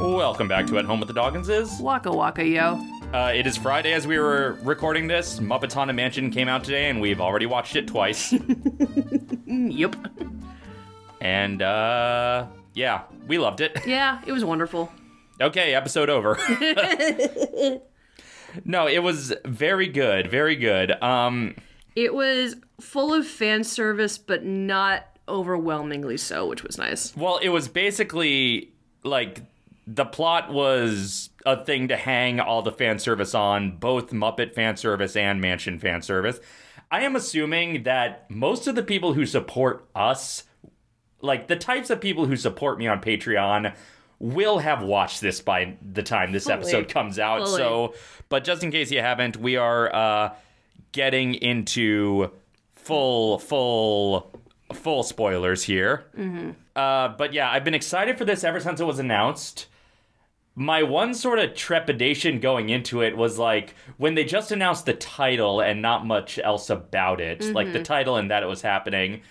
Welcome back to At Home with the Dogganses. Waka waka, yo. Uh, it is Friday as we were recording this. Muppets Haunted Mansion came out today, and we've already watched it twice. Mm, Yep. and uh, yeah, we loved it. Yeah, it was wonderful. Okay, episode over. no, it was very good, very good. Um, It was full of fan service, but not overwhelmingly so, which was nice. well, it was basically like the plot was a thing to hang all the fan service on, both Muppet fan service and Mansion fan service. I am assuming that most of the people who support us, like the types of people who support me on Patreon, will have watched this by the time this Fully. episode comes out. Fully. So, but just in case you haven't, we are uh, getting into full, full, full spoilers here. Uh, but yeah, I've been excited for this ever since it was announced. My one sort of trepidation going into it was like when they just announced the title and not much else about it, like the mm-hmm. title and that it was happening.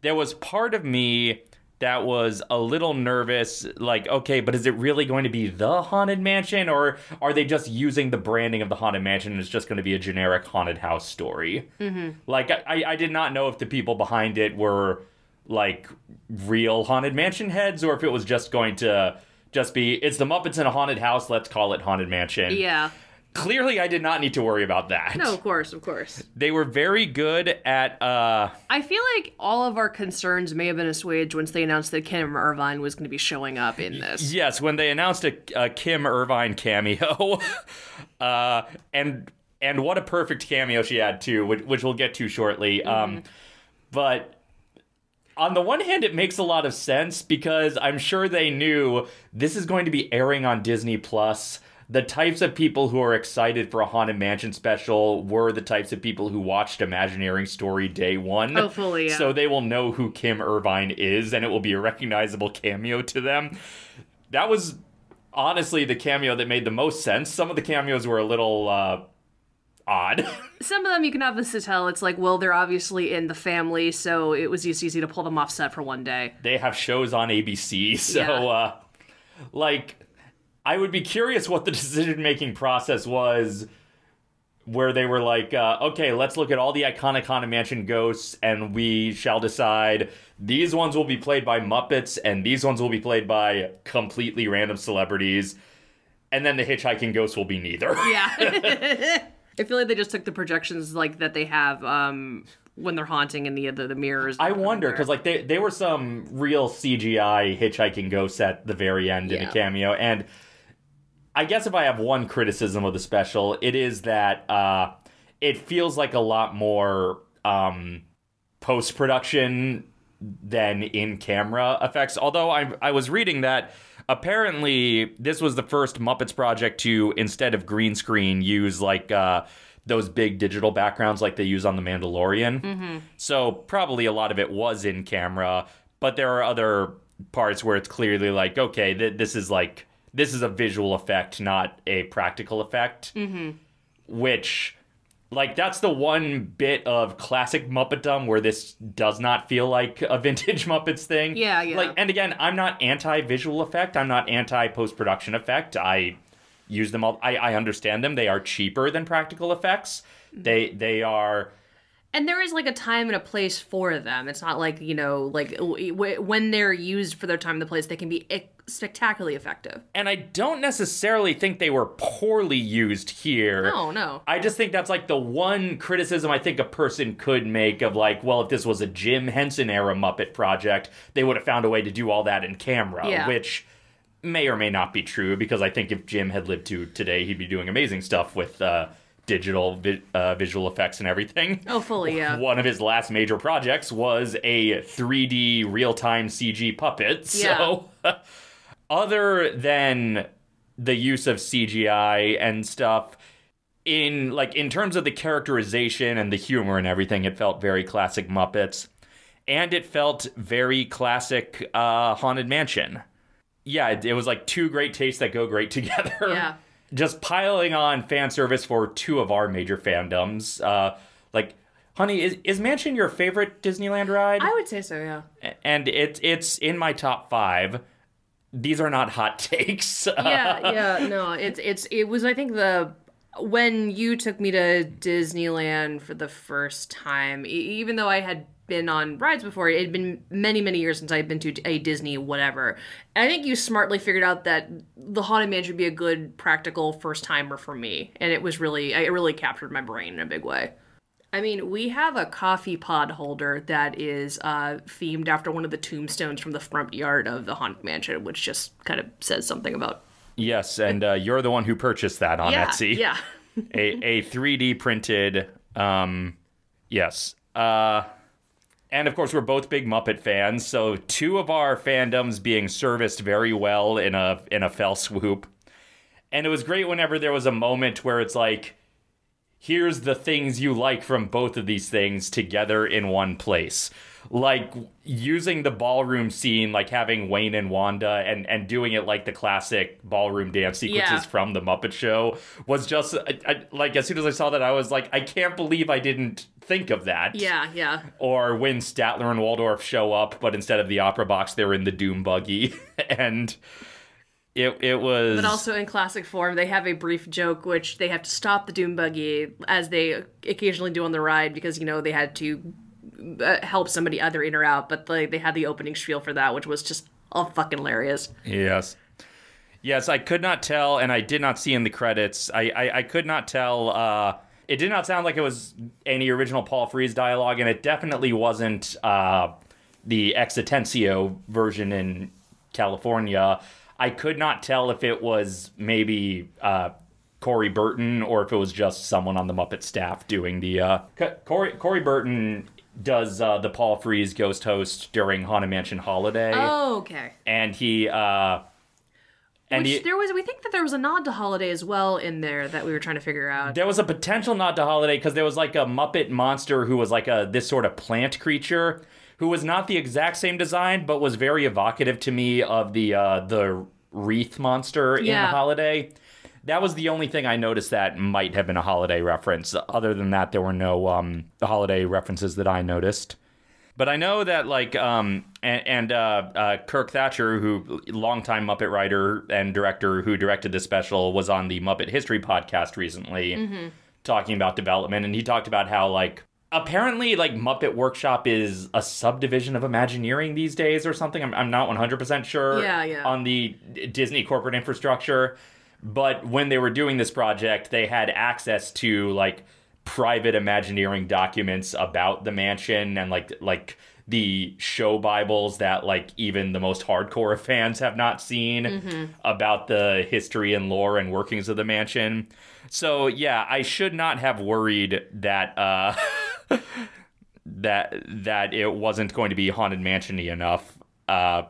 There was part of me that was a little nervous, like, okay, but is it really going to be the Haunted Mansion, or are they just using the branding of the Haunted Mansion and it's just going to be a generic haunted house story? Mm-hmm. Like, I, I did not know if the people behind it were like real haunted mansion heads or if it was just going to just be it's the muppets in a haunted house let's call it haunted mansion Yeah. clearly i did not need to worry about that No, of course, of course. they were very good at uh I feel like all of our concerns may have been assuaged once they announced that Kim Irvine was going to be showing up in this. yes when they announced a, a kim irvine cameo uh and and what a perfect cameo she had too which, which we'll get to shortly um but on the one hand, it makes a lot of sense because I'm sure they knew this is going to be airing on Disney Plus. The types of people who are excited for a Haunted Mansion special were the types of people who watched Imagineering Story day one. Oh, fully, yeah. So they will know who Kim Irvine is, and it will be a recognizable cameo to them. That was honestly the cameo that made the most sense. Some of the cameos were a little uh, odd. Some of them you can obviously tell it's like, well, they're obviously in the family, so it was just easy to pull them off set for one day. they have shows on ABC, so Yeah. uh like I would be curious what the decision making process was where they were like, uh, okay, let's look at all the iconic Haunted Mansion ghosts and we shall decide these ones will be played by Muppets and these ones will be played by completely random celebrities. And then the hitchhiking ghost will be neither. Yeah. I feel like they just took the projections like that they have um when they're haunting in the the, the mirrors. I wonder because like they they were some real CGI hitchhiking ghosts at the very end in a cameo, and I guess if I have one criticism of the special, it is that uh, it feels like a lot more um, post production than in camera effects. Although I I was reading that apparently this was the first Muppets project to instead of green screen use like uh, those big digital backgrounds like they use on The Mandalorian. So probably a lot of it was in camera, but there are other parts where it's clearly like okay, th- this is like this is a visual effect, not a practical effect. Which like that's the one bit of classic Muppetdom where this does not feel like a vintage Muppets thing. Yeah, yeah. Like, and again, I'm not anti-visual effect. I'm not anti-post-production effect. I use them all. I, I understand them. They are cheaper than practical effects. Mm-hmm. They they are. And there is like a time and a place for them. It's not like, you know, like when they're used for their time and the place, they can be spectacularly effective. And I don't necessarily think they were poorly used here. No, no. I just think that's like the one criticism I think a person could make of like, well, if this was a Jim Henson era Muppet project, they would have found a way to do all that in camera, Yeah. which may or may not be true because I think if Jim had lived to today, he'd be doing amazing stuff with uh, digital vi- uh, visual effects and everything. Oh, fully, yeah. One of his last major projects was a 3D real time CG puppet. So, other than the use of CGI and stuff, in like in terms of the characterization and the humor and everything, it felt very classic Muppets, and it felt very classic uh, Haunted Mansion. Yeah, it, it was like two great tastes that go great together Yeah. just piling on fan service for two of our major fandoms. Uh, like, honey, is, is Mansion your favorite Disneyland ride? I would say so, yeah. and it's it's in my top five. These are not hot takes. yeah, yeah, no, it's it's it was I think the when you took me to Disneyland for the first time, even though I had been on rides before, it had been many many years since I had been to a Disney whatever. I think you smartly figured out that the Haunted Mansion would be a good practical first timer for me, and it was really it really captured my brain in a big way. I mean, we have a coffee pod holder that is uh, themed after one of the tombstones from the front yard of the Haunted Mansion, which just kind of says something about yes, and uh, you're the one who purchased that on yeah, Etsy. yeah. a a 3D printed um yes. Uh and of course we're both big Muppet fans, so two of our fandoms being serviced very well in a in a fell swoop. And it was great whenever there was a moment where it's like here's the things you like from both of these things together in one place. Like using the ballroom scene, like having Wayne and Wanda and, and doing it like the classic ballroom dance sequences Yeah. from the Muppet Show was just I, I, like as soon as I saw that, I was like, I can't believe I didn't think of that. Yeah, yeah. Or when Statler and Waldorf show up, but instead of the opera box, they're in the Doom buggy, and it it was. But also in classic form, they have a brief joke which they have to stop the Doom buggy as they occasionally do on the ride because you know they had to uh, help somebody either in or out. But they they had the opening spiel for that, which was just all fucking hilarious. Yes. Yes, I could not tell, and I did not see in the credits. I, I, I could not tell. Uh, it did not sound like it was any original Paul Frees dialogue, and it definitely wasn't uh, the Exitensio version in California. I could not tell if it was maybe uh, Corey Burton or if it was just someone on the Muppet staff doing the. Uh, Corey, Corey Burton does uh, the Paul Frees ghost host during Haunted Mansion Holiday Oh, okay. and he uh and Which he, there was, we think that there was a nod to Holiday as well in there that we were trying to figure out. there was a potential nod to holiday because there was like a muppet monster who was like a this sort of plant creature who was not the exact same design but was very evocative to me of the uh the wreath monster in holiday. That was the only thing i noticed that might have been a holiday reference. Other than that there were no um holiday references that i noticed. But I know that like um and, and uh, uh, Kirk Thatcher, who longtime Muppet writer and director who directed this special, was on the Muppet History podcast recently, talking about development, and he talked about how like apparently like Muppet Workshop is a subdivision of Imagineering these days or something. I'm I'm not 100 percent sure Yeah, yeah. on the Disney corporate infrastructure, but when they were doing this project, they had access to like private Imagineering documents about the mansion and like like the show bibles that like even the most hardcore of fans have not seen about the history and lore and workings of the mansion. So yeah, I should not have worried that uh that that it wasn't going to be haunted mansiony enough. Uh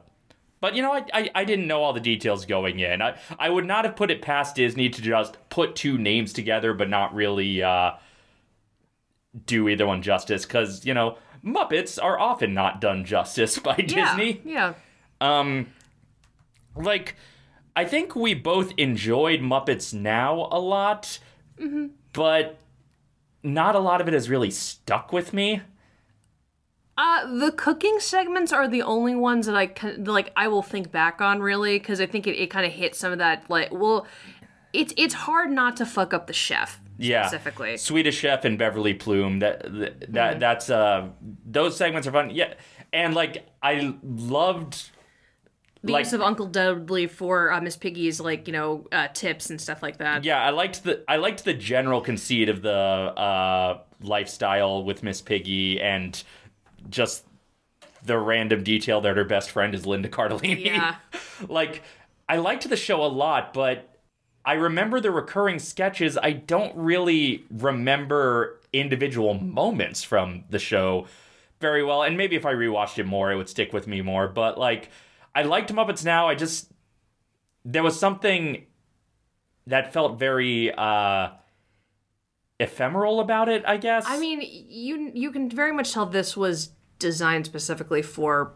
but you know, I, I I didn't know all the details going in. I I would not have put it past Disney to just put two names together, but not really uh, do either one justice. Because you know, Muppets are often not done justice by Disney. Yeah. Um, like, I think we both enjoyed Muppets Now a lot, but not a lot of it has really stuck with me. Uh, the cooking segments are the only ones that I can, like I will think back on really because I think it, it kind of hits some of that like well, it's it's hard not to fuck up the chef Yeah, specifically. Swedish Chef and Beverly Plume. That that that's uh those segments are fun. Yeah, and like I loved The like- use of Uncle Deadly for uh, Miss Piggy's like you know uh, tips and stuff like that. Yeah, I liked the I liked the general conceit of the uh, lifestyle with Miss Piggy and just the random detail that her best friend is Linda Cardellini. Yeah. like I liked the show a lot, but I remember the recurring sketches. I don't really remember individual moments from the show very well. And maybe if I rewatched it more, it would stick with me more. But like I liked Muppets Now. I just there was something that felt very uh ephemeral about it, I guess. I mean, you you can very much tell this was designed specifically for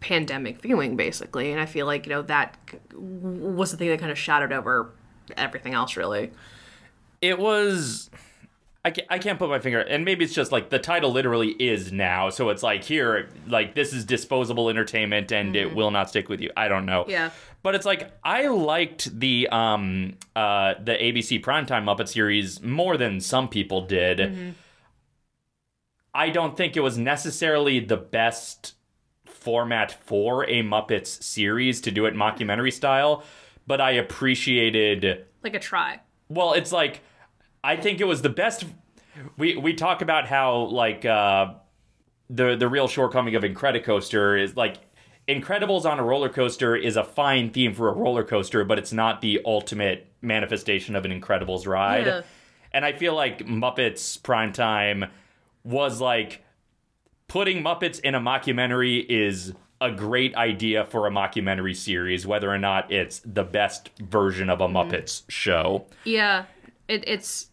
pandemic viewing, basically, and I feel like you know that was the thing that kind of shadowed over everything else, really. it was I can't, I can't put my finger, and maybe it's just like the title literally is now, so it's like here, like this is disposable entertainment, and it will not stick with you. I don't know. Mm-hmm. Yeah. But it's like I liked the um uh the ABC primetime Muppet series more than some people did. Mm-hmm. I don't think it was necessarily the best format for a Muppets series to do it mockumentary style, but I appreciated Like a try. well, it's like I think it was the best. We we talk about how like uh, the the real shortcoming of Incredicoaster is like Incredibles on a roller coaster is a fine theme for a roller coaster, but it's not the ultimate manifestation of an Incredibles ride. Yeah. And I feel like Muppets Primetime was like putting Muppets in a mockumentary is a great idea for a mockumentary series, whether or not it's the best version of a Muppets show. Yeah, it, it's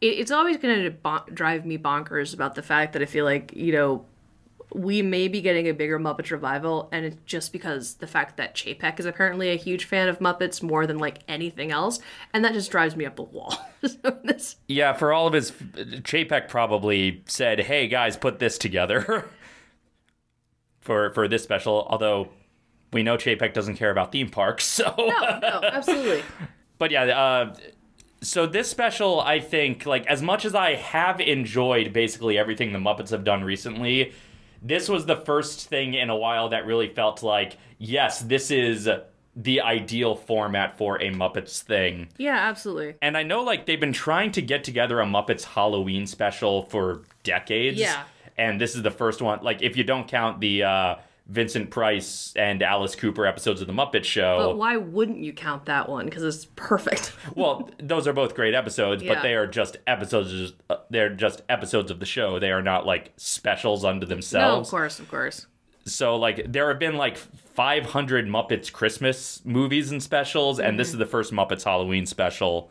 it, it's always going to bon- drive me bonkers about the fact that I feel like you know we may be getting a bigger Muppets revival, and it's just because the fact that Chapek is apparently a huge fan of Muppets more than like anything else, and that just drives me up the wall. so this, Yeah, for all of his, Chapek probably said, "Hey guys, put this together for for this special." Although we know Chapek doesn't care about theme parks, so. no, no, absolutely. but yeah, uh, so this special, I think, like as much as I have enjoyed basically everything the Muppets have done recently, this was the first thing in a while that really felt like, yes, this is the ideal format for a Muppets thing. Yeah, absolutely. And I know like they've been trying to get together a Muppets Halloween special for decades. Yeah. And this is the first one. Like if you don't count the uh, Vincent Price and Alice Cooper episodes of the Muppet Show. But why wouldn't you count that one? Because it's perfect. well, those are both great episodes, but they are just episodes. Uh, they're just episodes of the show. They are not like specials unto themselves. no, of course, of course. So like there have been like 500 Muppets Christmas movies and specials and this is the first Muppets Halloween special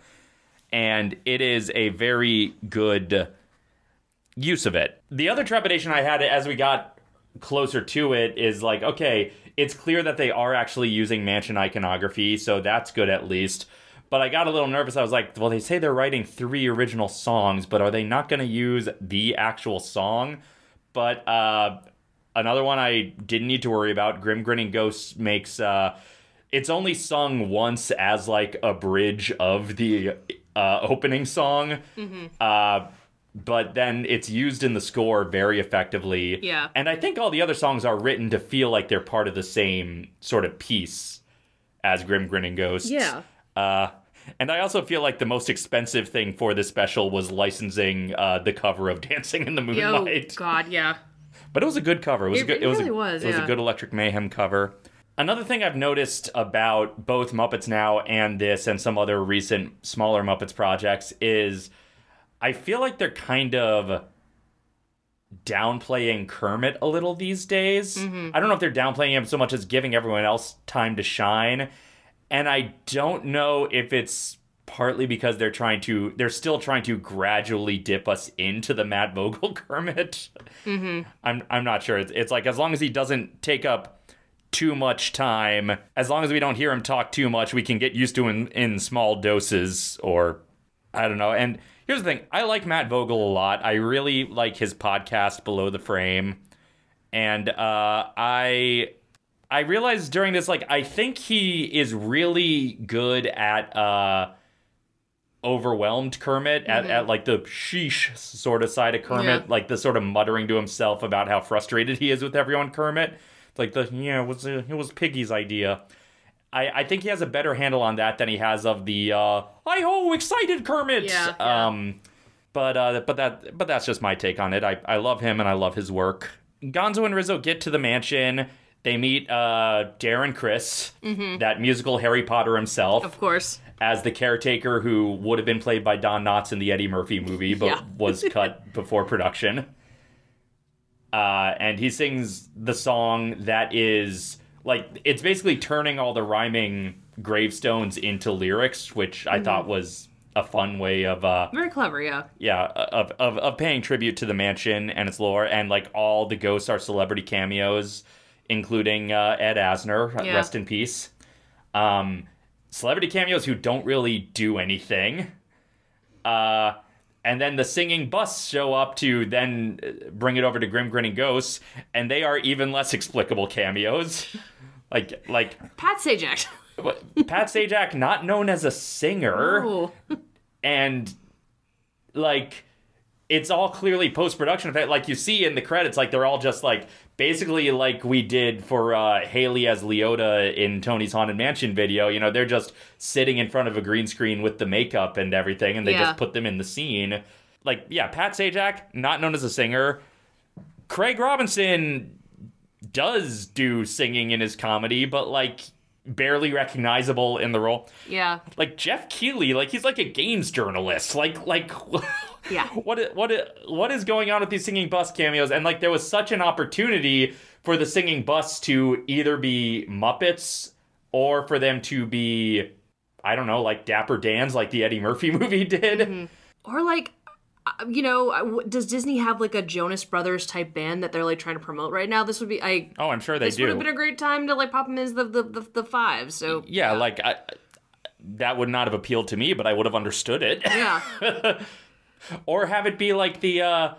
and it is a very good use of it. The other trepidation I had as we got closer to it is like okay, it's clear that they are actually using mansion iconography, so that's good at least. But I got a little nervous. I was like, well, they say they're writing three original songs, but are they not going to use the actual song? But uh, another one I didn't need to worry about. Grim Grinning Ghosts makes uh, it's only sung once as like a bridge of the uh, opening song. Uh, but then it's used in the score very effectively. Yeah. And I think all the other songs are written to feel like they're part of the same sort of piece as Grim Grinning Ghosts. Yeah. Uh, and I also feel like the most expensive thing for this special was licensing uh, the cover of Dancing in the Moonlight. God, yeah. But it was a good cover. It was It- a good. it was really a, was, It was a good Electric Mayhem cover. Another thing I've noticed about both Muppets Now and this, and some other recent smaller Muppets projects, is I feel like they're kind of downplaying Kermit a little these days. Mm-hmm. I don't know if they're downplaying him so much as giving everyone else time to shine. And I don't know if it's partly because they're trying to they're still trying to gradually dip us into the Matt Vogel Kermit. Mm-hmm. I'm I'm not sure. It's, it's like as long as he doesn't take up too much time, as long as we don't hear him talk too much, we can get used to him in small doses or I don't know. And here's the thing, I like Matt Vogel a lot. I really like his podcast Below the Frame. And uh I I realized during this like I think he is really good at uh overwhelmed Kermit at, at like the sheesh sort of side of Kermit, Yeah. like the sort of muttering to himself about how frustrated he is with everyone Kermit. Like the yeah, it was it was Piggy's idea. I, I think he has a better handle on that than he has of the uh hi ho excited Kermit. Yeah, yeah. Um but uh but that but that's just my take on it. I, I love him and I love his work. Gonzo and Rizzo get to the mansion. They meet uh Darren Criss, that musical Harry Potter himself Of course. as the caretaker who would have been played by Don Knotts in the Eddie Murphy movie, but Yeah. was cut before production. Uh, and he sings the song that is like it's basically turning all the rhyming gravestones into lyrics, which I thought was a fun way of uh, Very clever, yeah. yeah of, of of paying tribute to the mansion and its lore and like all the ghosts are celebrity cameos including uh, ed asner Yeah. rest in peace um celebrity cameos who don't really do anything uh and then the singing bus show up to then uh, bring it over to Grim Grinning Ghosts, and they are even less explicable cameos. like like Pat Sajak. Pat Sajak, not known as a singer, and like it's all clearly post production effect. Like you see in the credits, like they're all just like basically like we did for uh, Haley as Leota in Tony's Haunted Mansion video. You know, they're just sitting in front of a green screen with the makeup and everything, and they Yeah. just put them in the scene. Like, yeah, Pat Sajak, not known as a singer. Craig Robinson does do singing in his comedy, but like barely recognizable in the role Yeah. like Geoff Keighley, like he's like a games journalist. Like like Yeah. what what i- what is going on with these singing bus cameos? And like there was such an opportunity for the singing bus to either be Muppets or for them to be I don't know, like Dapper Dan's like the Eddie Murphy movie did. Or like, uh, you know, uh, does Disney have like a Jonas Brothers type band that they're like trying to promote right now? This would be I. Oh, I'm sure they This would have been a great time to like pop them as the the, the, the five. So yeah, like I, that would not have appealed to me, but I would have understood it. yeah, or have it be like the uh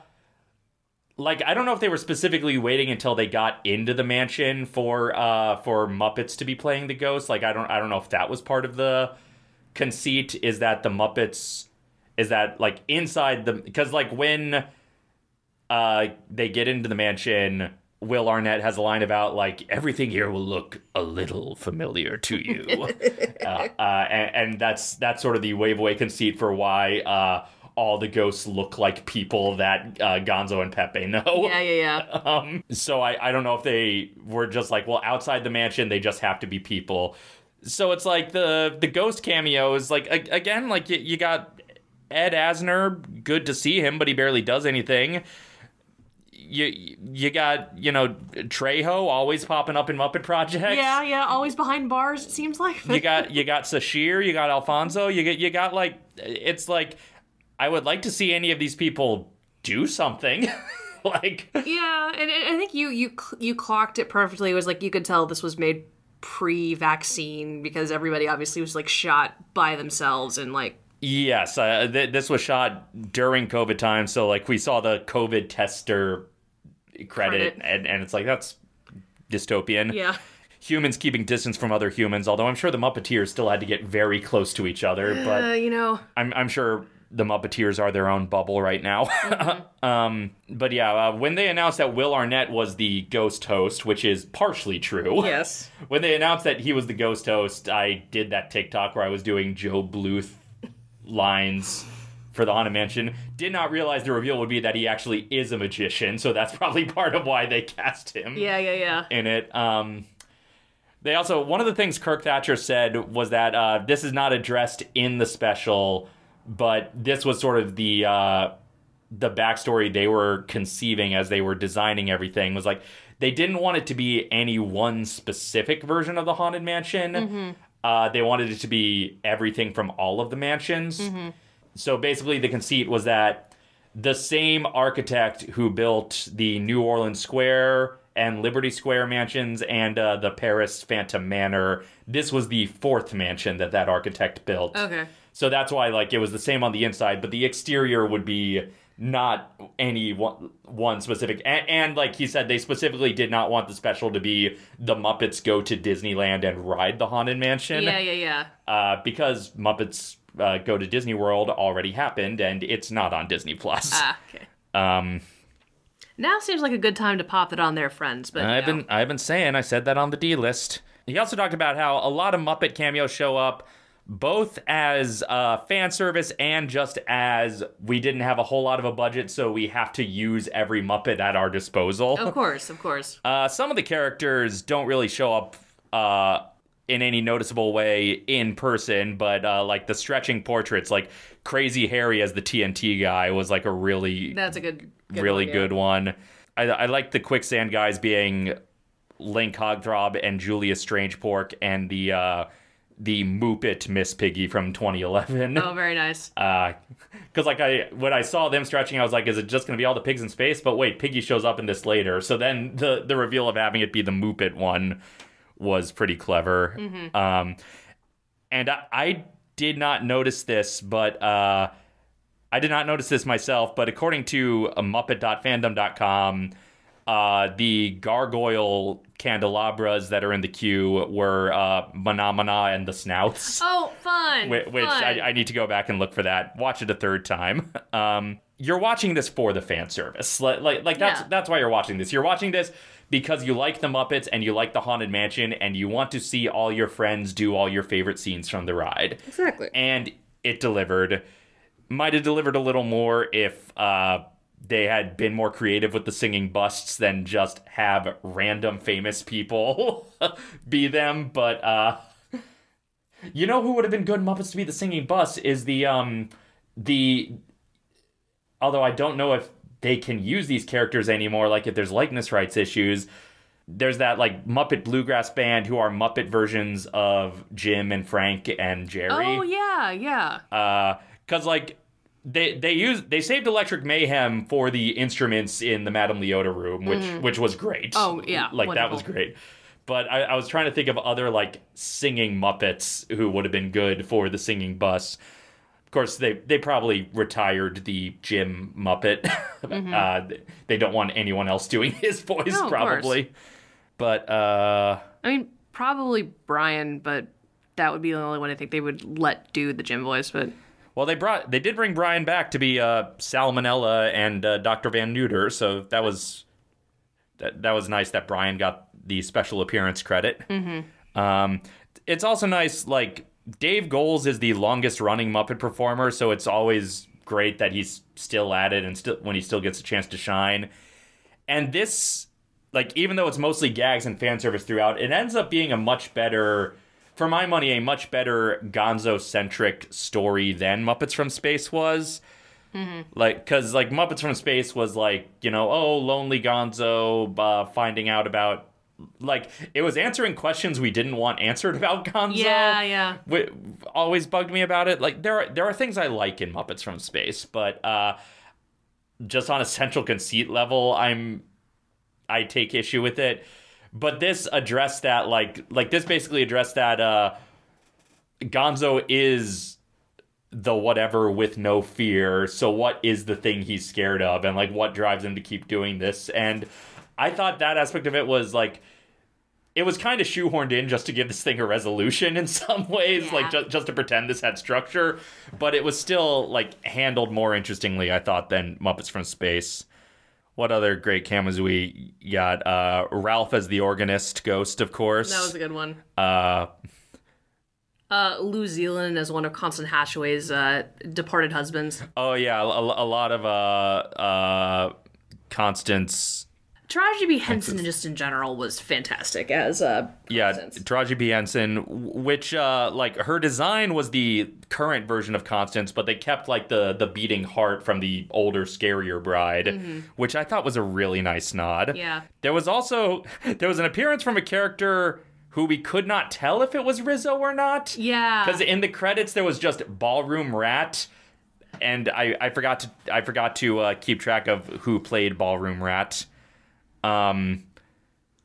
like I don't know if they were specifically waiting until they got into the mansion for uh for Muppets to be playing the ghost. Like I don't I don't know if that was part of the conceit is that the Muppets is that like inside the because like when uh they get into the mansion Will Arnett has a line about like everything here will look a little familiar to you, uh, uh, and, and that's that's sort of the wave away conceit for why uh, all the ghosts look like people that uh, Gonzo and Pepe know. yeah, yeah, yeah. Um, so I, I don't know if they were just like, well, outside the mansion, they just have to be people. So it's like the the ghost cameos, like a- again, like you, you got Ed Asner, good to see him, but he barely does anything. You you got you know Trejo always popping up in Muppet projects. Yeah, yeah, always behind bars. It seems like. You got you got Sasheer, you got Alfonso, you get you got like it's like I would like to see any of these people do something. like yeah, and, and I think you you you clocked it perfectly. It was like you could tell this was made pre-vaccine because everybody obviously was like shot by themselves and like Yes, uh, th- this was shot during COVID time, so like we saw the COVID tester credit, Credit. and, and it's like that's dystopian. yeah. Humans keeping distance from other humans, although I'm sure the Muppeteers still had to get very close to each other, Uh, but you know, I'm, I'm sure the Muppeteers are their own bubble right now. um, but yeah, uh, when they announced that Will Arnett was the ghost host, which is partially true. yes. When they announced that he was the ghost host, I did that TikTok where I was doing Gob Bluth lines for the Haunted Mansion. Did not realize the reveal would be that he actually is a magician, so that's probably part of why they cast him Yeah, yeah, yeah. in it. Um, they also one of the things Kirk Thatcher said was that uh, this is not addressed in the special, but this was sort of the uh, the backstory they were conceiving as they were designing everything was like they didn't want it to be any one specific version of the haunted mansion. Uh, they wanted it to be everything from all of the mansions. So basically, the conceit was that the same architect who built the New Orleans Square and Liberty Square mansions and uh, the Paris Phantom Manor, this was the fourth mansion that that architect built. Okay. So that's why like it was the same on the inside, but the exterior would be not any one, one specific. And, and like he said, they specifically did not want the special to be the Muppets go to Disneyland and ride the Haunted Mansion Yeah, yeah, yeah. uh, because Muppets uh, Go to Disney World already happened and it's not on Disney Plus. Ah, okay. Um, Now seems like a good time to pop it on there, friends. But I've you know. been I've been saying I said that on the D list. He also talked about how a lot of Muppet cameos show up both as uh, fan service and just as we didn't have a whole lot of a budget, so we have to use every Muppet at our disposal. Of course, of course. Uh, some of the characters don't really show up uh, in any noticeable way in person, but uh, like the stretching portraits, like Crazy Harry as the TNT guy was like a really, That's a good, good really one, yeah. good one. I, I like the quicksand guys being Link Hogthrob and Julius Strangepork and the uh, the Moopet Miss Piggy from 2011. Oh, very nice. because like I when I saw them stretching, I was like, is it just going to be all the pigs in space? But wait, Piggy shows up in this later. So then the the reveal of having it be the Moopet one was pretty clever. Um, and I, I did not notice this, but uh, I did not notice this myself, but according to uh, Muppet.fandom.com, uh, the gargoyle candelabras that are in the queue were uh, Mana and the Snowths. Oh, fun. Whi- which fun. I, I need to go back and look for that. Watch it a third time. Um, you're watching this for the fan service. Like, like, like that's Yeah. that's why you're watching this. You're watching this because you like the Muppets and you like the Haunted Mansion and you want to see all your friends do all your favorite scenes from the ride. exactly. And it delivered. Might have delivered a little more if uh, they had been more creative with the singing busts than just have random famous people be them. But uh, you know who would have been good Muppets to be the singing bust is the um the although I don't know if they can use these characters anymore, like if there's likeness rights issues. There's that like Muppet Bluegrass Band who are Muppet versions of Jim and Frank and Jerry. oh yeah, yeah. Uh, cause like they they use they saved Electric Mayhem for the instruments in the Madame Leota room, which which was great. Oh, yeah, like that was great. But I, I was trying to think of other like singing Muppets who would have been good for the singing bus. Of course, they they probably retired the Jim Muppet. uh, they don't want anyone else doing his voice, Mm-hmm. No, probably. But uh, I mean, probably Brian, but that would be the only one I think they would let do the Jim voice. But Well, they brought they did bring Brian back to be uh, Salmonella and uh, Dr. Van Neuter, so that was that, that was nice that Brian got the special appearance credit. Mm-hmm. Um, it's also nice like Dave Goelz is the longest running Muppet performer, so it's always great that he's still at it and still when he still gets a chance to shine. And this like even though it's mostly gags and fan service throughout, it ends up being a much better for my money, a much better gonzo centric story than Muppets from Space was. Like, because like Muppets from Space was like, you know, oh, lonely Gonzo uh, finding out about, like, it was answering questions we didn't want answered about Gonzo. yeah, yeah. Always bugged me about it. Like, there are there are things I like in Muppets from Space, but uh, just on a central conceit level, I'm I take issue with it. But this addressed that like like this basically addressed that uh Gonzo is the whatever with no fear. So what is the thing he's scared of and like what drives him to keep doing this? And I thought that aspect of it was like it was kind of shoehorned in just to give this thing a resolution in some ways, Yeah. like just, just to pretend this had structure, but it was still like handled more interestingly, I thought, than Muppets from Space. What other great cameos we got? Uh, Ralph as the organist ghost, of course. That was a good one. uh, Uh, Lou Zealand as one of Constance Hatchaway's uh, departed husbands. oh yeah, a, a lot of uh, uh, Constance. Taraji P. Henson, just in general, was fantastic as uh, Yeah, Constance. Taraji P. Henson, which uh, like her design was the current version of Constance, but they kept like the the beating heart from the older, scarier bride, which I thought was a really nice nod. Mm-hmm. Yeah. There was also there was an appearance from a character who we could not tell if it was Rizzo or not. Yeah. Because in the credits there was just ballroom rat, and I, I forgot to I forgot to uh, keep track of who played ballroom rat. Um,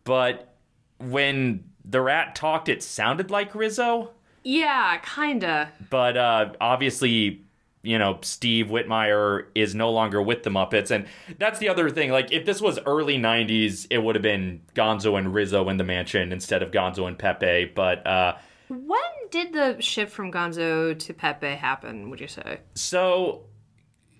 but when the rat talked, it sounded like Rizzo. Yeah, kinda. But uh, obviously, you know, Steve Whitmire is no longer with the Muppets, and that's the other thing. Like, if this was early '90s, it would have been Gonzo and Rizzo in the mansion instead of Gonzo and Pepe. But uh, When did the shift from Gonzo to Pepe happen, would you say? So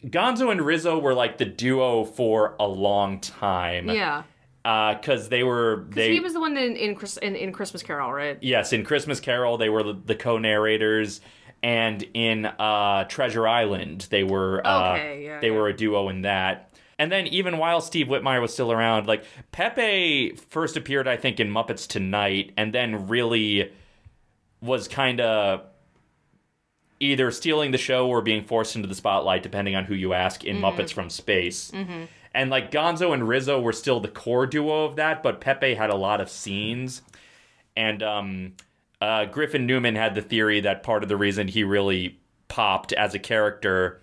Gonzo and Rizzo were like the duo for a long time. Yeah. Because they were they he was the one in in, in in Christmas Carol, right? yes in Christmas Carol they were the, the co-narrators, and in uh, Treasure Island they were uh, Okay, yeah, they yeah. were a duo in that. And then even while Steve Whitmire was still around, like Pepe first appeared I think in Muppets Tonight, and then really was kind of either stealing the show or being forced into the spotlight, depending on who you ask, in Muppets from Space. And like Gonzo and Rizzo were still the core duo of that, but Pepe had a lot of scenes. And um, uh, Griffin Newman had the theory that part of the reason he really popped as a character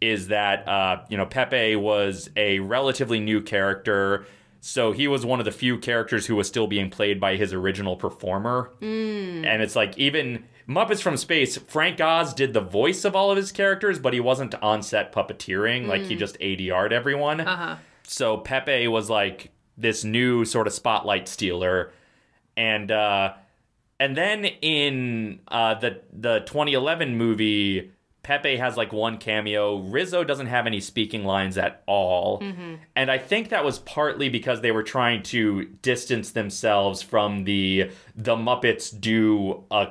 is that uh, you know Pepe was a relatively new character, so he was one of the few characters who was still being played by his original performer. And it's like even Muppets from Space, Frank Oz did the voice of all of his characters, but he wasn't on set puppeteering. Like he just ADR'd everyone. Uh-huh. So Pepe was like this new sort of spotlight stealer, and uh, and then in uh, the the 2011 movie, Pepe has like one cameo. Rizzo doesn't have any speaking lines at all, and I think that was partly because they were trying to distance themselves from the the Muppets do a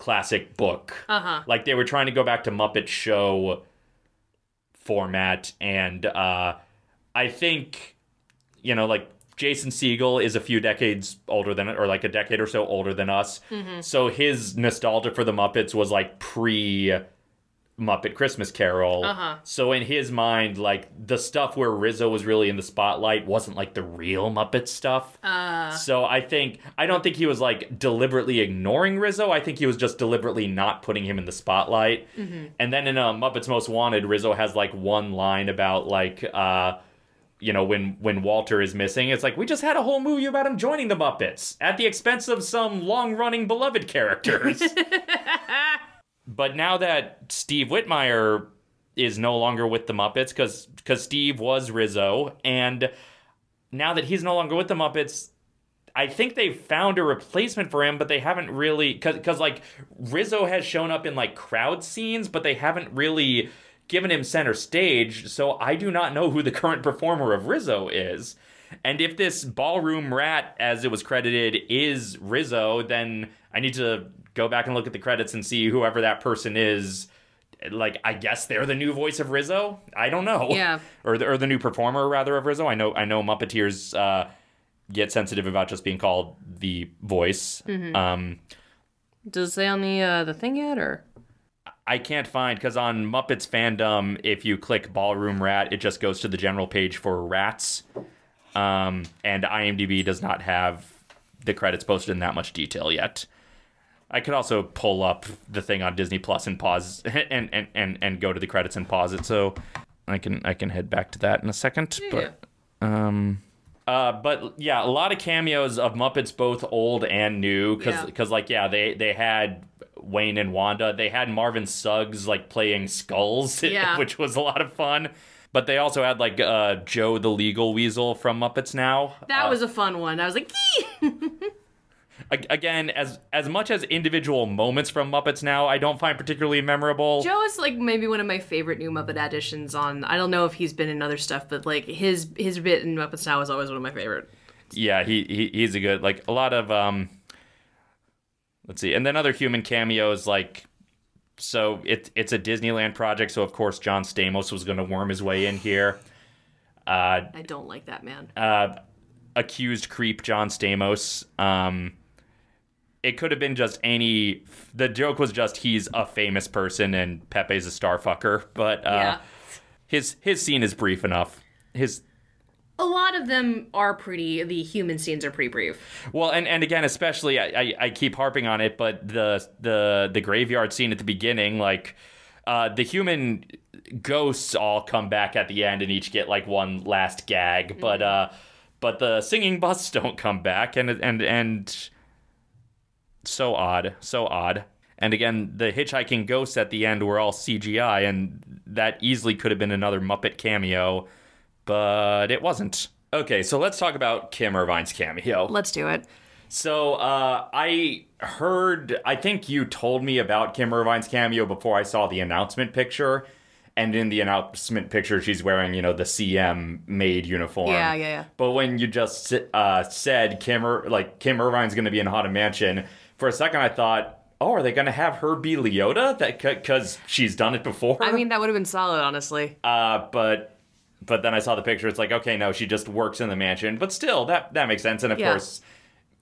classic book. Uh-huh. Like they were trying to go back to Muppet Show format, and uh, I think you know, like Jason Segel is a few decades older than, it, or like a decade or so older than us. So his nostalgia for the Muppets was like pre Muppet Christmas Carol. Uh-huh. So in his mind, like the stuff where Rizzo was really in the spotlight wasn't like the real Muppet stuff. Uh, So I think I don't think he was like deliberately ignoring Rizzo. I think he was just deliberately not putting him in the spotlight. And then in uh, Muppets Most Wanted, Rizzo has like one line about like uh you know when when Walter is missing. It's like we just had a whole movie about him joining the Muppets at the expense of some long-running beloved characters. but now that Steve Whitmire is no longer with the Muppets because because Steve was Rizzo and now that he's no longer with the Muppets, I think they found a replacement for him, but they haven't really because like Rizzo has shown up in like crowd scenes, but they haven't really given him center stage. So I do not know who the current performer of Rizzo is. And if this ballroom rat, as it was credited, is Rizzo, then I need to go back and look at the credits and see whoever that person is. Like, I guess they're the new voice of Rizzo. I don't know. Yeah. Or the, or the new performer rather of Rizzo. I know I know Muppeteers uh, get sensitive about just being called the voice. Um, does it say on the uh, the thing yet, or I can't find because on Muppets fandom, if you click Ballroom Rat, it just goes to the general page for rats. Um, and IMDb does not have the credits posted in that much detail yet. I could also pull up the thing on Disney Plus and pause and, and, and, and go to the credits and pause it. So I can I can head back to that in a second. But um uh but yeah, a lot of cameos of Muppets both old and new cuz Yeah. cuz like yeah, they they had Wayne and Wanda. They had Marvin Suggs like playing Skulls, Yeah. which was a lot of fun. But they also had like uh Joe the Legal Weasel from Muppets Now. that Uh, was a fun one. I was like, again as as much as individual moments from Muppets Now I don't find particularly memorable. Joe is like maybe one of my favorite new Muppet additions. On I don't know if he's been in other stuff, but like his his bit in Muppets Now is always one of my favorite. yeah, he, he he's a good like a lot of um let's see. And then other human cameos like so it it's a Disneyland project, so of course John Stamos was going to worm his way in here. Uh I don't like that man. uh accused creep John Stamos. Um it could have been just any the joke was just he's a famous person and Pepe's a star fucker, but uh yeah, his his scene is brief enough. His a lot of them are pretty. The human scenes are pretty brief. Well, and, and again, especially I, I, I keep harping on it, but the the the graveyard scene at the beginning, like uh, the human ghosts all come back at the end and each get like one last gag, but uh, but the singing busts don't come back, and and and so odd, so odd. And again, the hitchhiking ghosts at the end were all CGI, and that easily could have been another Muppet cameo, but it wasn't. Okay, so let's talk about Kim Irvine's cameo. Let's do it. So uh, I heard, I think you told me about Kim Irvine's cameo before I saw the announcement picture. And in the announcement picture, she's wearing, you know, the CM made uniform. Yeah, yeah, yeah. But when you just uh, said Kim, Ir- like Kim Irvine's going to be in Haunted Mansion, for a second I thought, oh, are they going to have her be Leota? That because she's done it before. I mean, that would have been solid, honestly. Uh, but but then I saw the picture. It's like, okay, no, she just works in the mansion. But still, that that makes sense. And of Yeah. course,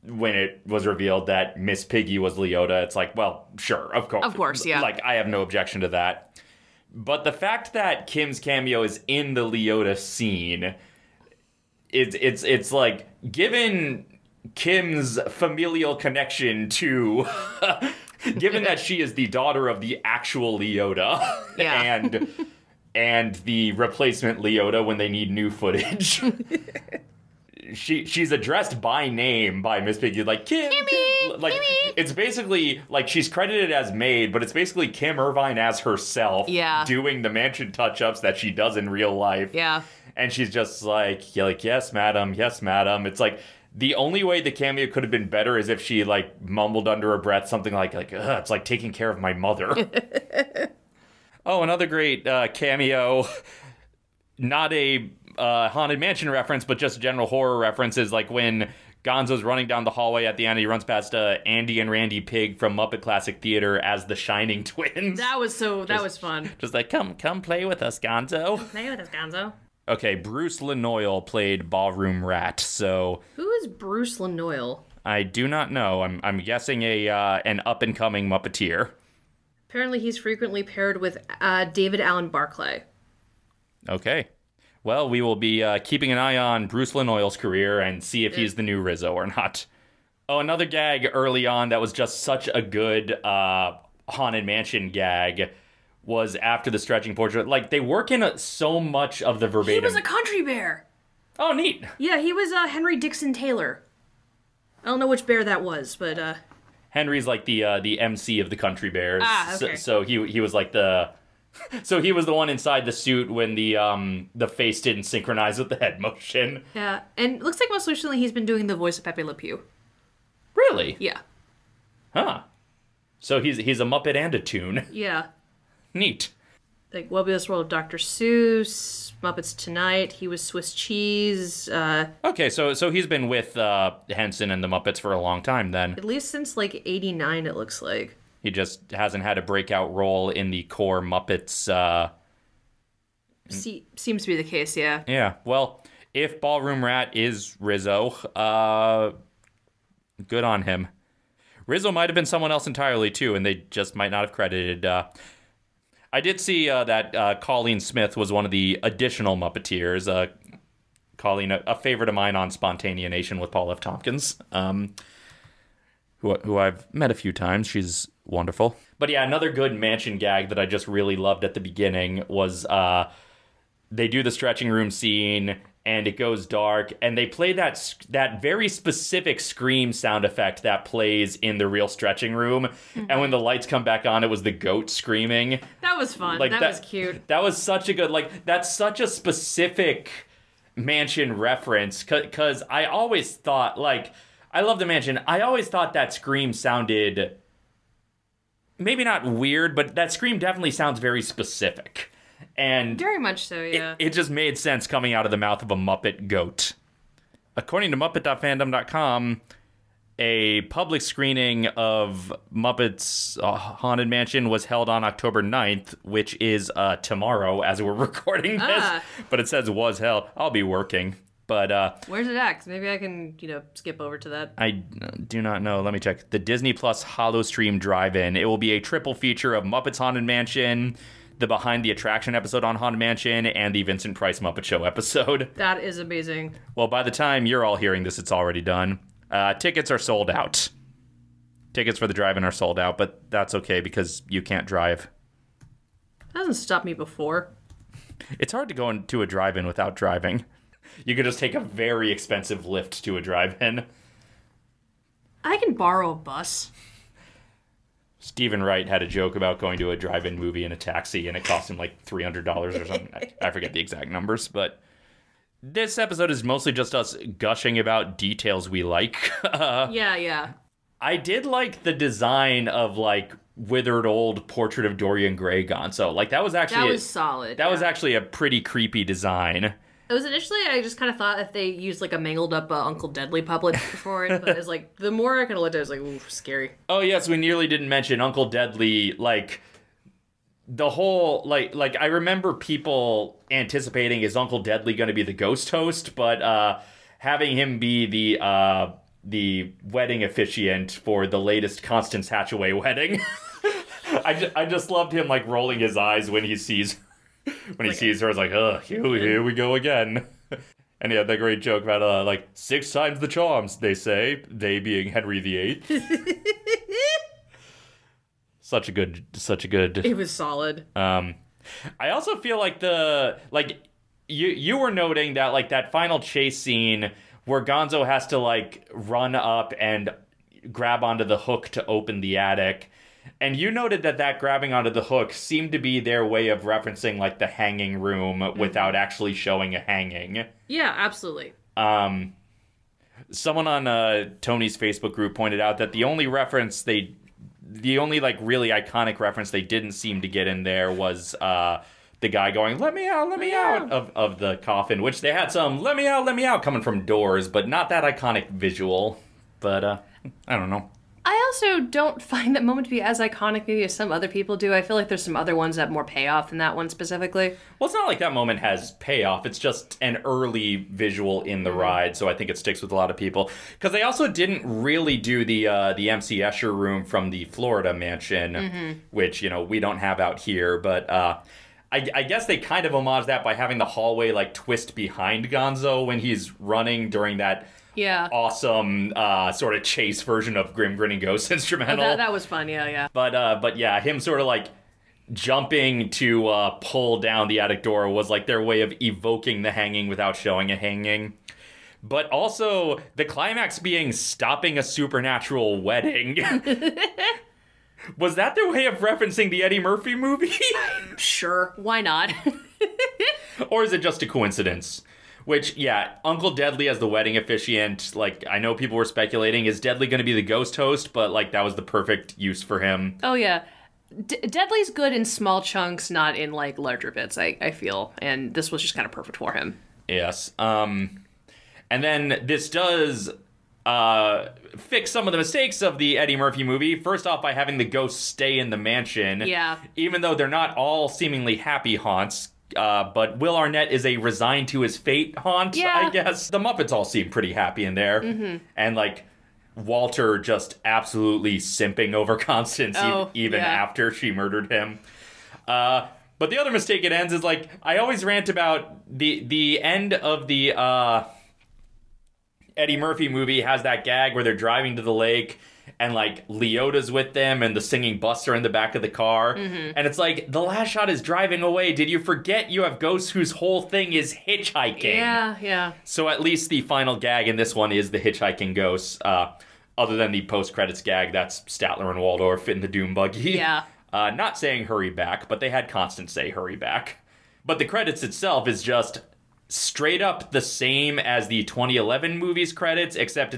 when it was revealed that Miss Piggy was Leota, it's like, well, sure, of course, Of course, yeah. Like I have no objection to that. But the fact that Kim's cameo is in the Leota scene, it's it's it's like given Kim's familial connection to. Given that she is the daughter of the actual Leota, Yeah. and and the replacement Leota when they need new footage. she she's addressed by name by Miss Piggy, like Kim. Kimmy, like Kimmy. it's basically like she's credited as maid, but it's basically Kim Irvine as herself, Yeah. doing the mansion touch ups that she does in real life. Yeah. and she's just like, yeah, like yes, madam, yes, madam. It's like. The only way the cameo could have been better is if she like mumbled under her breath something like like Ugh, it's like taking care of my mother. oh, another great uh, cameo not a uh, haunted mansion reference, but just a general horror reference is like when Gonzo's running down the hallway at the end, he runs past uh, Andy and Randy Pig from Muppet Classic Theater as the Shining Twins. That was so. That was fun. just like, come, come play with us, Gonzo. Play with us, Gonzo. Okay, Bruce Lanoil played Ballroom Rat, so Who is Bruce Lanoil? I do not know. I'm, I'm guessing a uh, an up and coming Muppeteer. Apparently, he's frequently paired with uh, David Alan Barclay. Okay. Well, we will be uh, keeping an eye on Bruce Lanoil's career and see if he's the new Rizzo or not. Oh, another gag early on that was just such a good uh, Haunted Mansion gag was after the stretching portrait. Like, they work in a, so much of the verbatim. He was a country bear. oh, neat. Yeah, he was uh, Henry Dixon Taylor. I don't know which bear that was, but uh, Henry's like the uh, the MC of the Country Bears. Ah, So- okay. so, he he was like the. So he was the one inside the suit when the um the face didn't synchronize with the head motion. yeah, and it looks like most recently he's been doing the voice of Pepe Le Pew. Really? Yeah, Huh. So he's he's a Muppet and a tune. yeah. Neat. Like Wubbulous World of Dr. Seuss, Muppets Tonight. He was Swiss Cheese. Uh, Okay, so so he's been with uh, Henson and the Muppets for a long time. Then at least since like '89, it looks like. he just hasn't had a breakout role in the core Muppets. Uh, Se- seems to be the case. Yeah. yeah. Well, if Ballroom Rat is Rizzo, uh, good on him. Rizzo might have been someone else entirely too, and they just might not have credited. Uh, I did see uh, that uh, Colleen Smith was one of the additional Muppeteers. Uh, Colleen, a, a favorite of mine on Spontaneanation with Paul F. Tompkins, um, who, who I've met a few times. She's wonderful. But yeah, another good mansion gag that I just really loved at the beginning was uh, they do the stretching room scene and it goes dark. And they play that that very specific scream sound effect that plays in the real stretching room. And when the lights come back on it was the goat screaming. That was fun. like that, was cute. that was such a good like that's such a specific mansion reference because i always thought like i love the mansion. I always thought that scream sounded maybe not weird but that scream definitely sounds very specific and Very much so. Yeah. it just made sense coming out of the mouth of a Muppet goat. According to Muppet.fandom.com, a public screening of Muppets uh, Haunted Mansion was held on October 9th, which is uh, tomorrow as we're recording this. Ah. But it says was held. I'll be working. But uh, Where's it at? maybe I can, you know, skip over to that. I do not know. Let me check. The Disney Plus Hollow Stream Drive In. It will be a triple feature of Muppets Haunted Mansion, the Behind the Attraction episode on Haunted Mansion, and the Vincent Price Muppet Show episode. That is amazing. Well, by the time you're all hearing this, it's already done. Uh, tickets are sold out. Tickets for the drive-in are sold out, but that's okay because you can't drive. That hasn't stopped me before. It's hard to go into a drive-in without driving. You could just take a very expensive lift to a drive-in. I can borrow a bus. Steven Wright had a joke about going to a drive-in movie in a taxi, and it cost him like three hundred dollars or something. I, I forget the exact numbers, but this episode is mostly just us gushing about details we like. Uh, Yeah, yeah. I did like the design of like withered old portrait of Dorian Gray Gonzo. Like that was actually That a- was solid. that was actually a pretty creepy design. It was initially I just kind of thought if they used like a mangled up uh, Uncle Deadly puppet for it, but it's like the more I kind of looked at it, I was like, ooh, scary. Oh yes, we nearly didn't mention Uncle Deadly. Like the whole like like I remember people anticipating is Uncle Deadly going to be the ghost host, but uh, having him be the uh, the wedding officiant for the latest Constance Hatchaway wedding. I, ju- I just loved him like rolling his eyes when he sees when he Like- sees her. It's like, oh, here, here we go again. And he had that great joke about uh, like six times the charms. They say they being Henry VIII. such a good, such a good. It was solid. Um, I also feel like the like you you were noting that like that final chase scene where Gonzo has to like run up and grab onto the hook to open the attic. And you noted that that grabbing onto the hook seemed to be their way of referencing like the hanging room without actually showing a hanging. Yeah, absolutely. Um, someone on uh, Tony's Facebook group pointed out that the only reference they, the only like really iconic reference they didn't seem to get in there was uh, the guy going "Let me out, let me Yeah. out" of of the coffin, which they had some "Let me out, let me out" coming from doors, but not that iconic visual. But uh, I don't know. I also don't find that moment to be as iconic maybe as some other people do. I feel like there's some other ones that have more payoff than that one specifically. Well, it's not like that moment has payoff. It's just an early visual in the ride, so I think it sticks with a lot of people. Because they also didn't really do the uh, the MC Escher room from the Florida mansion, which you know we don't have out here. But uh, I, I guess they kind of homage that by having the hallway like twist behind Gonzo when he's running during that Yeah. awesome uh, sort of chase version of Grim Grinning Ghost instrumental. That, that was fun, yeah, yeah. But uh, but yeah, him sort of like jumping to uh, pull down the attic door was like their way of evoking the hanging without showing a hanging. But also the climax being stopping a supernatural wedding. was that their way of referencing the Eddie Murphy movie? Sure, why not? or is it just a coincidence? Which, yeah, Uncle Deadly as the wedding officiant, like, I know people were speculating, is Deadly going to be the ghost host, but, like, that was the perfect use for him. oh yeah. D- Deadly's good in small chunks, not in like larger bits. I, I feel, and this was just kind of perfect for him. Yes. Um, and then this does uh, fix some of the mistakes of the Eddie Murphy movie. First off, by having the ghosts stay in the mansion. Yeah. Even though they're not all seemingly happy haunts. Uh, but Will Arnett is a resigned to his fate haunt, Yeah. I guess. The Muppets all seem pretty happy in there. Mm-hmm. And, like, Walter just absolutely simping over Constance e- Oh, even yeah. after she murdered him. Uh, but the other mistake it ends is like I always rant about the the end of the uh, Eddie Murphy movie has that gag where they're driving to the lake and like Leota's with them and the singing Buster in the back of the car Mm-hmm. and it's like the last shot is driving away. Did you forget you have ghosts whose whole thing is hitchhiking? Yeah, yeah. So at least the final gag in this one is the hitchhiking ghosts. Uh, other than the post credits gag, that's Statler and Waldorf in the Doom buggy. Yeah. Uh, not saying hurry back, but they had Constance say hurry back. But the credits itself is just straight up the same as the 2011 movie's credits, except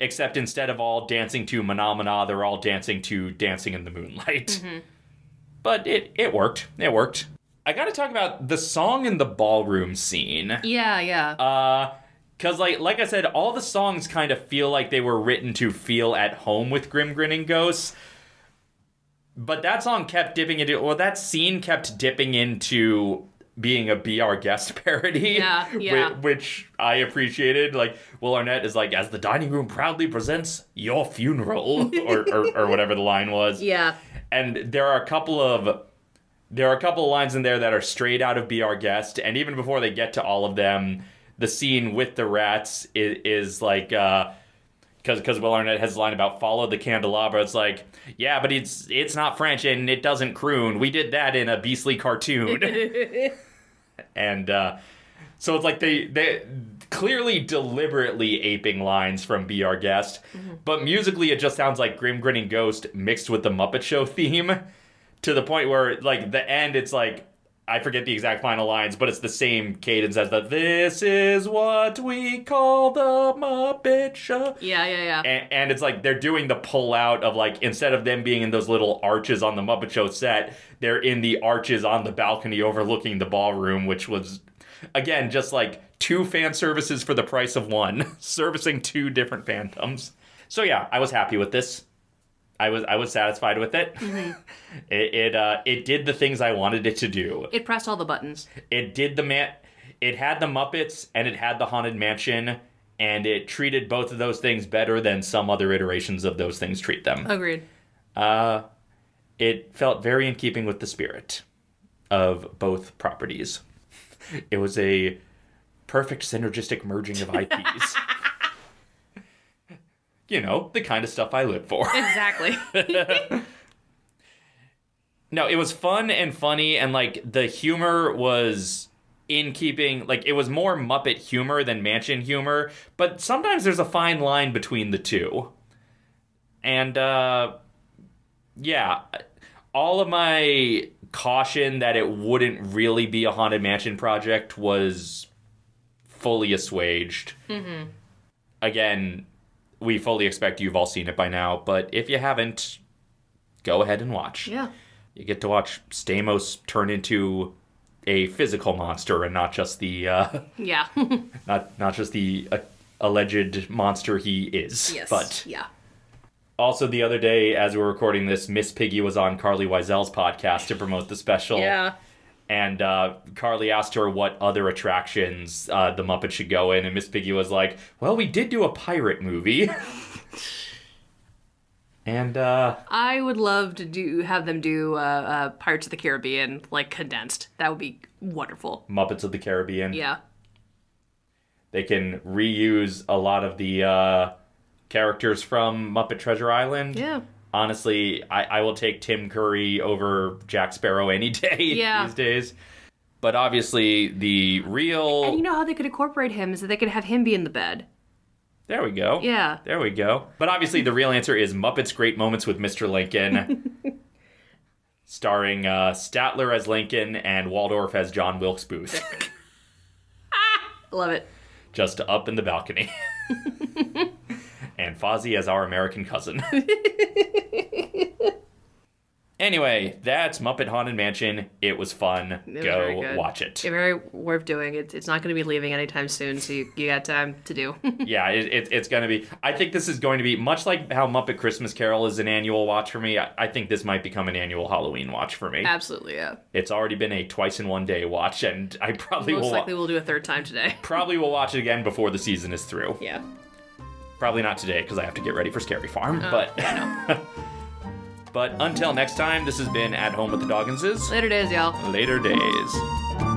except instead of all dancing to Mahna Mahna, they're all dancing to Dancing in the Moonlight. But it it worked. It worked. I got to talk about the song in the ballroom scene. Yeah, yeah. Uh, cause like like I said, all the songs kind of feel like they were written to feel at home with Grim Grinning Ghosts. But that song kept dipping into, or that scene kept dipping into being a Be Our Guest parody. Yeah, yeah. Which I appreciated. Like, Will Arnett is like, as the dining room proudly presents your funeral, or, or, or whatever the line was yeah. and there are a couple of there are a couple of lines in there that are straight out of Be Our Guest, and even before they get to all of them, the scene with the rats is, is like uh, because because Will Arnett has a line about follow the candelabra. It's like yeah, but it's it's not French and it doesn't croon. We did that in a beastly cartoon, and uh, so it's like they they clearly deliberately aping lines from Be Our Guest, but musically it just sounds like Grim Grinning Ghost mixed with the Muppet Show theme to the point where like the end it's like I forget the exact final lines, but it's the same cadence as the "This is what we call the Muppet Show." Yeah, yeah, yeah. And, and it's like they're doing the pull out of like instead of them being in those little arches on the Muppet Show set, they're in the arches on the balcony overlooking the ballroom, which was again just like two fan services for the price of one, servicing two different fandoms. So yeah, I was happy with this. I was I was satisfied with it. it it uh it did the things I wanted it to do. It pressed all the buttons. It did the man. It had the Muppets and it had the Haunted Mansion, and it treated both of those things better than some other iterations of those things treat them. Agreed. Uh, it felt very in keeping with the spirit of both properties. It was a perfect synergistic merging of IPs. you know, the kind of stuff I live for. Exactly. No, it was fun and funny, and like the humor was in keeping like it was more Muppet humor than Mansion humor, but sometimes there's a fine line between the two. And uh yeah, all of my caution that it wouldn't really be a haunted mansion project was fully assuaged. Mm-hmm. Again, we fully expect you've all seen it by now, but if you haven't, go ahead and watch. Yeah. You get to watch Stamos turn into a physical monster and not just the uh, Yeah. not not just the uh, alleged monster he is. yes. But yeah. also the other day, as we we're recording this, Miss Piggy was on Carly Wiesel's podcast to promote the special. Yeah. And uh, Carly asked her what other attractions uh, the Muppets should go in, and Miss Piggy was like, "Well, we did do a pirate movie." and uh, I would love to do have them do uh, uh, Pirates of the Caribbean like condensed. That would be wonderful. Muppets of the Caribbean. Yeah. They can reuse a lot of the uh, characters from Muppet Treasure Island. Yeah. Honestly, I, I will take Tim Curry over Jack Sparrow any day Yeah. these days. But obviously, the real. And you know how they could incorporate him is that they could have him be in the bed. There we go. Yeah. There we go. But obviously, the real answer is Muppets Great Moments with Mr. Lincoln, starring uh, Statler as Lincoln and Waldorf as John Wilkes Booth, Love it. just up in the balcony. And Fozzie as our American cousin. anyway, that's Muppet Haunted Mansion. It was fun. was very Go watch it. It's very worth doing. It's, it's not going to be leaving anytime soon, so you, you got time to do. yeah, it, it, it's going to be. I think this is going to be much like how Muppet Christmas Carol is an annual watch for me. I, I think this might become an annual Halloween watch for me. Absolutely, yeah. It's already been a twice in one day watch, and I probably Most will likely we'll do a third time today. probably will watch it again before the season is through. Yeah. Probably not today because I have to get ready for Scary Farm. Oh, but but until next time, this has been At Home with the Dogganses. Later days, y'all. Later days.